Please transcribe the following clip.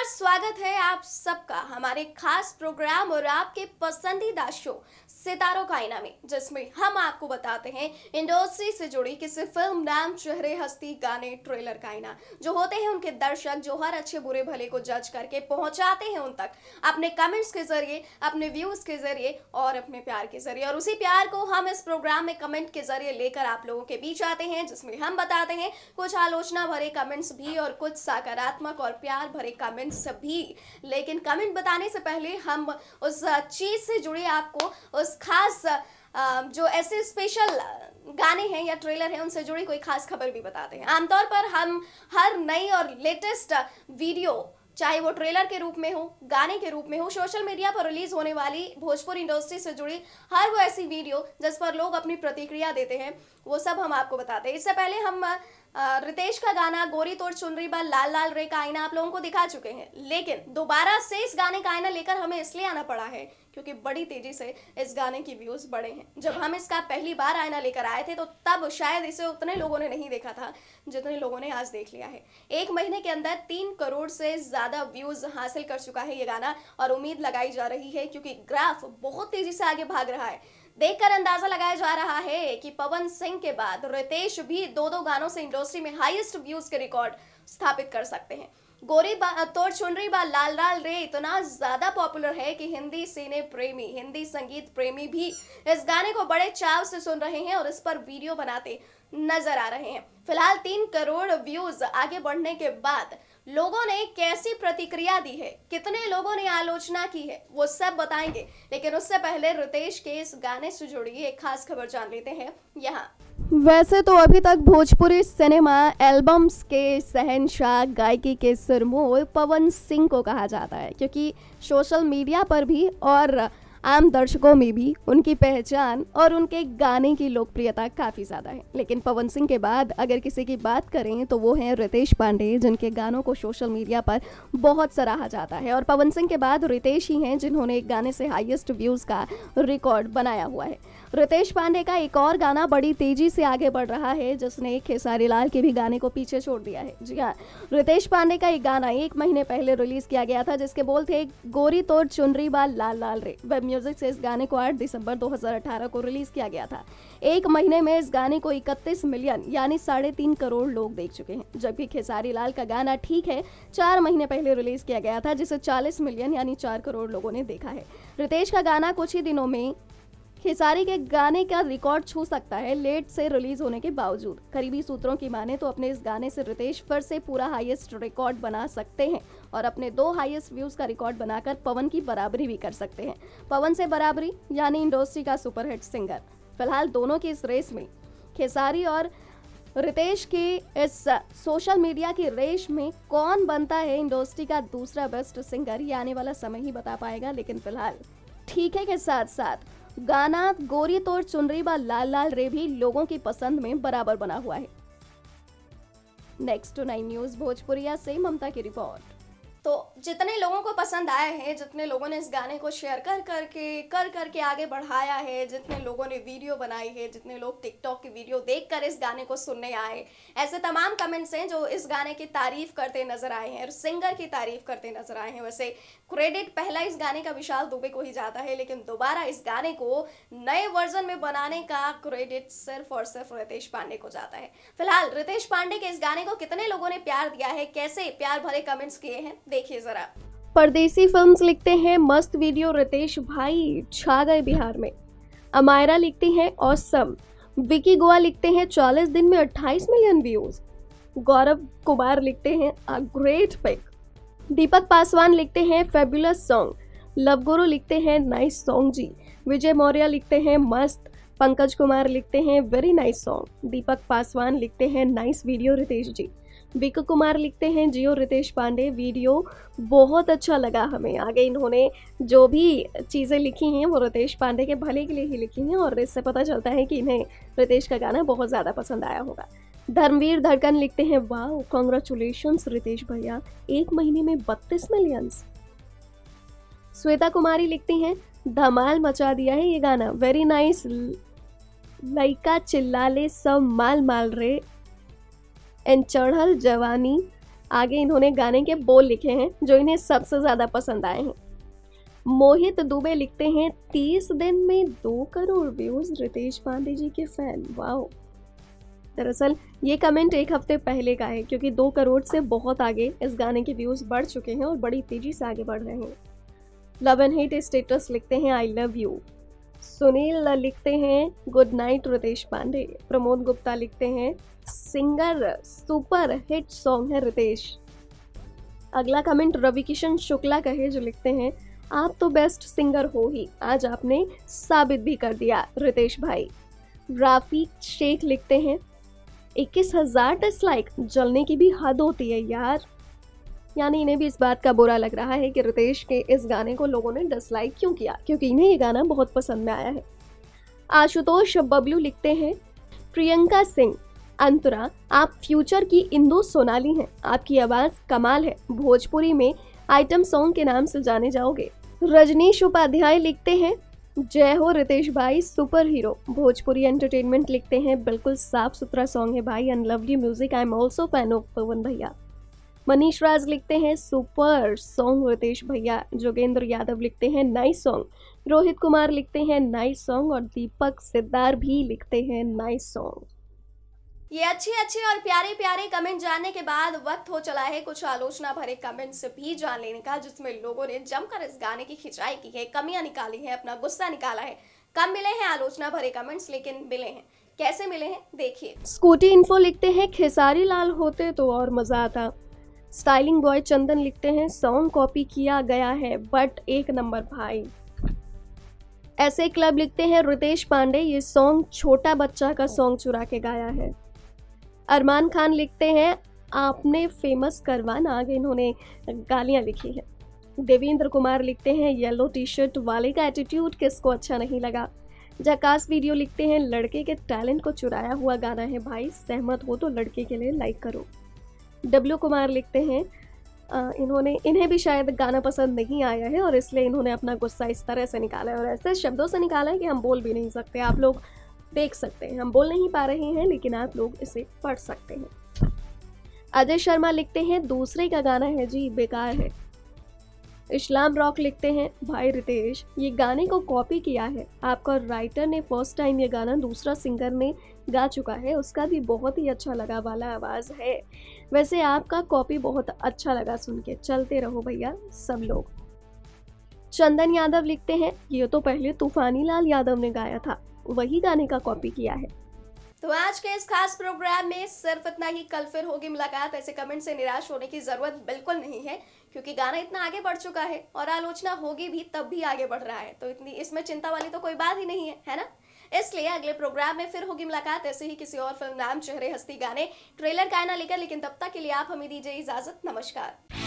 नमस्कार, स्वागत है आप सबका हमारे खास प्रोग्राम और आपके पसंदीदा शो सितारों का आईना में, जिसमें हम आपको बताते हैं इंडस्ट्री से जुड़ी किसी फ़िल्म, नाम, चेहरे, हस्ती, गाने, ट्रेलर का आईना। जो होते हैं उनके दर्शक, जो हर अच्छे बुरे भले को जज करके पहुंचाते हैं उन तक, अपने कमेंट्स के ज़रिए, अपने व्यूज़ के ज़रिए और अपने प्यार के ज़रिए। और उसी प्यार को हम इस प्रोग्राम में कमेंट के ज़रिए लेकर आप लोगों के बीच आते हैं, जिसमें हम बताते हैं कुछ आलोचना भरे कमेंट्स भी और कुछ सकारात्मक और प्यार भरे कमेंट्स भी लेकिन कमेंट बताने से पहले हम उस चीज़ से जुड़े आपको उस खास जो ऐसे स्पेशल गाने हैं या ट्रेलर हैं, उनसे जुड़ी कोई खास खबर भी बताते हैं। आमतौर पर हम हर नई और लेटेस्ट वीडियो चाहे वो ट्रेलर के रूप में हो, गाने के रूप में हो सोशल मीडिया पर रिलीज़ होने वाली भोजपुर इंडस्ट्री से जुड़ी हर वो ऐसी वीडियो जिस पर लोग अपनी प्रतिक्रिया देते हैं वो सब हम आपको बताते हैं। इससे पहले हम रितेश का गाना गोरी तोड़ चुनरी बा, लाल लाल रे का आईना आप लोगों को दिखा चुके हैं। लेकिन दोबारा से इस गाने का आईना लेकर हमें इसलिए आना पड़ा है क्योंकि बड़ी तेज़ी से इस गाने की व्यूज़ बढ़े हैं। जब हम इसका पहली बार आईना लेकर आए थे तो तब शायद इसे उतने लोगों ने नहीं देखा था जितने लोगों ने आज देख लिया है। एक महीने के अंदर तीन करोड़ से ज़्यादा व्यूज़ हासिल कर चुका है ये गाना और उम्मीद लगाई जा रही है क्योंकि ग्राफ बहुत तेज़ी से आगे भाग रहा है। देखकर अंदाज़ा लगाया जा रहा है कि पवन सिंह के बाद रितेश भी दो दो गानों से इंडस्ट्री में हाईएस्ट व्यूज़ के रिकॉर्ड स्थापित कर सकते हैं। गोरी बा, तोड़ चुनरी बा लाल लाल रे, इतना ज़्यादा पॉपुलर है कि हिंदी सिने प्रेमी, हिंदी संगीत प्रेमी भी इस गाने को बड़े चाव से सुन रहे हैं और इस पर वीडियो बनाते नज़र आ रहे हैं। फ़िलहाल तीन करोड़ व्यूज़ आगे बढ़ने के बाद लोगों ने कैसी प्रतिक्रिया दी है? कितने लोगों ने आलोचना की है? वो सब बताएँगे। लेकिन उससे पहले रितेश के इस गाने से जुड़ी एक खास खबर जान लेते हैं। यहाँ। वैसे तो अभी तक भोजपुरी सिनेमा एल्बम्स के सहनशाह गायकी के सिरमौर, पवन सिंह को कहा जाता है, क्योंकि सोशल मीडिया पर भी और आम दर्शकों में भी उनकी पहचान और उनके गाने की लोकप्रियता काफ़ी ज़्यादा है। लेकिन पवन सिंह के बाद अगर किसी की बात करें तो वो हैं रितेश पांडे, जिनके गानों को सोशल मीडिया पर बहुत सराहा जाता है। और पवन सिंह के बाद रितेश ही हैं, जिन्होंने एक गाने से हाईएस्ट व्यूज़ का रिकॉर्ड बनाया हुआ है। रितेश पांडे का एक और गाना बड़ी तेज़ी से आगे बढ़ रहा है, जिसने खेसारी लाल के भी गाने को पीछे छोड़ दिया है। जी हाँ रितेश पांडे का एक गाना एक महीने पहले रिलीज़ किया गया था, जिसके बोल थे गोरी तोड़ चुनरी बाल लाल लाल रे म्यूज़िक से इस गाने को 8 दिसंबर 2018 को रिलीज़ किया गया था। एक महीने में इस गाने को 31 मिलियन, यानी साढ़े तीन करोड़ लोग देख चुके हैं। जबकि खेसारी लाल का गाना ठीक है, चार महीने पहले रिलीज़ किया गया था, जिसे 40 मिलियन, यानी चार करोड़ लोगों ने देखा है। रितेश का गाना कुछ ही दिनों में खेसारी के गाने का रिकॉर्ड छू सकता है, लेट से रिलीज़ होने के बावजूद। करीबी सूत्रों की माने तो अपने इस गाने से रितेश फिर से पूरा हाईएस्ट रिकॉर्ड बना सकते हैं। और अपने दो हाईएस्ट व्यूज़ का रिकॉर्ड बनाकर पवन की बराबरी भी कर सकते हैं। पवन से बराबरी, यानी इंडस्ट्री का सुपरहिट सिंगर फ़िलहाल दोनों की इस रेस में, खेसारी और रितेश की इस सोशल मीडिया की रेस में कौन बनता है इंडस्ट्री का दूसरा बेस्ट सिंगर ये आने वाला समय ही बता पाएगा, लेकिन फ़िलहाल ठीक है के साथ साथ गाना गोरी तोड़ चुनरी बा लाल लाल रे भी लोगों की पसंद में बराबर बना हुआ है। Next two nine news Bhojpuriya से ममता की रिपोर्ट तो जितने लोगों को पसंद आए हैं, जितने लोगों ने इस गाने को शेयर कर करके कर करके आगे बढ़ाया है, जितने लोगों ने वीडियो बनाई है, जितने लोग टिकटॉक की वीडियो देखकर इस गाने को सुनने आए ऐसे तमाम कमेंट्स हैं जो इस गाने की तारीफ़ करते नज़र आए हैं और सिंगर की तारीफ़ करते नज़र आए हैं। वैसे क्रेडिट पहला इस गाने का विशाल दुबे को ही जाता है, लेकिन दोबारा इस गाने को नए वर्जन में बनाने का क्रेडिट सिर्फ़ और सिर्फ़ रितेश पांडे को जाता है। फ़िलहाल रितेश पांडे के इस गाने को कितने लोगों ने प्यार दिया है, कैसे प्यार भरे कमेंट्स किए हैं? देखिए जरा। परदेसी फिल्म्स लिखते हैं मस्त वीडियो, रितेश भाई छा गए बिहार में। अमायरा लिखती हैं ऑसम विकी गोवा लिखते हैं 40 दिन में 28 मिलियन व्यूज़। गौरव कुमार लिखते हैं a great pic Deepak Paswan लिखते हैं फेबुलस सॉन्ग लव गुरु लिखते हैं नाइस सॉन्ग जी। विजय मौर्य लिखते हैं मस्त। पंकज कुमार लिखते हैं very nice song Deepak Paswan लिखते हैं नाइस वीडियो रितेश जी। विकू कुमार लिखते हैं, जियो रितेश पांडे, वीडियो बहुत अच्छा लगा हमें। आगे इन्होंने जो भी चीज़ें लिखी हैं, वो रितेश पांडे के भले के लिए ही लिखी हैं और इससे पता चलता है कि इन्हें रितेश का गाना बहुत ज़्यादा पसंद आया होगा। धर्मवीर धड़कन लिखते हैं वाह कॉन्ग्रेचुलेशन रितेश भैया, एक महीने में बत्तीस मिलियंस श्वेता कुमारी लिखती हैं, धमाल मचा दिया है ये गाना वेरी नाइस लइका चिल्लाले सब माल माल रे एन चढ़ल जवानी, आगे इन्होंने गाने के बोल लिखे हैं, जो इन्हें सबसे ज़्यादा पसंद आए हैं। मोहित दुबे लिखते हैं, तीस दिन में दो करोड़ व्यूज़ रितेश पांडे जी के फ़ैन वाओ दरअसल, ये कमेंट एक हफ़्ते पहले का है, क्योंकि दो करोड़ से बहुत आगे इस गाने के व्यूज़ बढ़ चुके हैं और बड़ी तेज़ी से आगे बढ़ रहे हैं। लव एंड हेट स्टेटस लिखते हैं आई लव यू सुनील लिखते हैं। Good night Ritesh Pandey. Pramod Gupta लिखते हैं। सिंगर सुपर हिट सॉन्ग है रितेश। अगला कमेंट रवि किशन शुक्ला का है, जो लिखते हैं, आप तो बेस्ट सिंगर हो ही। आज आपने साबित भी कर दिया, रितेश भाई। राफी शेख लिखते हैं, इक्कीस हज़ार डिसलाइक जलने की भी हद होती है यार। यानी इन्हें भी इस बात का बुरा लग रहा है कि रितेश के इस गाने को लोगों ने डिसलाइक क्यों किया? क्योंकि इन्हें ये गाना बहुत पसंद में आया है। आशुतोष बबलू लिखते हैं, प्रियंका सिंह, अंतरा, आप फ्यूचर की इंदु सोनाली हैं। आपकी आवाज़ कमाल है। भोजपुरी में आइटम सॉन्ग के नाम से जाने जाओगे। रजनीश उपाध्याय लिखते हैं, जय हो रितेश भाई, सुपर हीरो। भोजपुरी एंटरटेनमेंट लिखते हैं, बिल्कुल साफ़ सुथरा सॉन्ग है भाई and lovely music I am also fan of Pawan भैया। मनीष राज लिखते हैं सुपर सॉन्ग रितेश भैया जोगेंद्र यादव लिखते हैं नाइस सॉन्ग. रोहित कुमार लिखते हैं नाइस सॉन्ग और दीपक सिद्धार भी लिखते हैं नाइस सॉन्ग. ये अच्छे अच्छे और प्यारे प्यारे कमेंट जानने के बाद वक्त हो चला है कुछ आलोचना भरे कमेंट्स भी जान लेने का जिसमें लोगों ने जमकर इस गाने की खिंचाई की है कमियाँ निकाली है अपना गुस्सा निकाला है। कम मिले हैं आलोचना भरे कमेंट्स लेकिन मिले हैं। कैसे मिले हैं? देखिए। स्कूटी इन्फो लिखते हैं खेसारी लाल होते तो और मज़ा आता। स्टाइलिंग बॉय चंदन लिखते हैं सॉन्ग कॉपी किया गया है बट एक नंबर भाई। ऐसे क्लब लिखते हैं, रितेश पांडे, ये सॉन्ग छोटा बच्चा का सॉन्ग चुरा के गाया है। अरमान खान लिखते हैं, आपने फ़ेमस करवाना, आगे इन्होंने गालियाँ लिखी है। देवेंद्र कुमार लिखते हैं येलो टी शर्ट वाले का एटीट्यूड किसको अच्छा नहीं लगा? जकास वीडियो लिखते हैं, लड़के के टैलेंट को चुराया हुआ गाना है भाई, सहमत हो तो लड़के के लिए लाइक करो। डब्ल्यू कुमार लिखते हैं इन्होंने, इन्हें भी शायद गाना पसंद नहीं आया है और इसलिए इन्होंने अपना गुस्सा इस तरह से निकाला है और ऐसे शब्दों से निकाला है कि हम बोल भी नहीं सकते, आप लोग देख सकते हैं। हम बोल नहीं पा रहे हैं, लेकिन आप लोग इसे पढ़ सकते हैं। अजय शर्मा लिखते हैं, दूसरे का गाना है जी, बेकार है। इस्लाम रॉक लिखते हैं, भाई रितेश, ये गाने को कॉपी किया है। आपका राइटर ने फ़र्स्ट टाइम ये गाना दूसरा सिंगर ने गा चुका है, उसका भी बहुत ही अच्छा लगा वाला आवाज़ है। वैसे आपका कॉपी बहुत अच्छा लगा सुन के, चलते रहो भैया सब लोग। चंदन यादव लिखते हैं, ये तो पहले तूफानी लाल यादव ने गाया था, वही गाने का कॉपी किया है। तो आज के इस खास प्रोग्राम में सिर्फ़ इतना ही। कल फिर होगी मुलाकात, ऐसे कमेंट से निराश होने की ज़रूरत बिल्कुल नहीं है, क्योंकि गाना इतना आगे बढ़ चुका है और आलोचना होगी भी तब भी आगे बढ़ रहा है। तो इतनी, इसमें चिंता वाली तो कोई बात ही नहीं है है ना? इसलिए अगले प्रोग्राम में फिर होगी मुलाकात, ऐसे ही किसी और फ़िल्म नाम, चेहरे, हस्ती गाने ट्रेलर का आना लेकर। लेकिन तब तक के लिए आप हमें दीजिए इजाज़त। नमस्कार।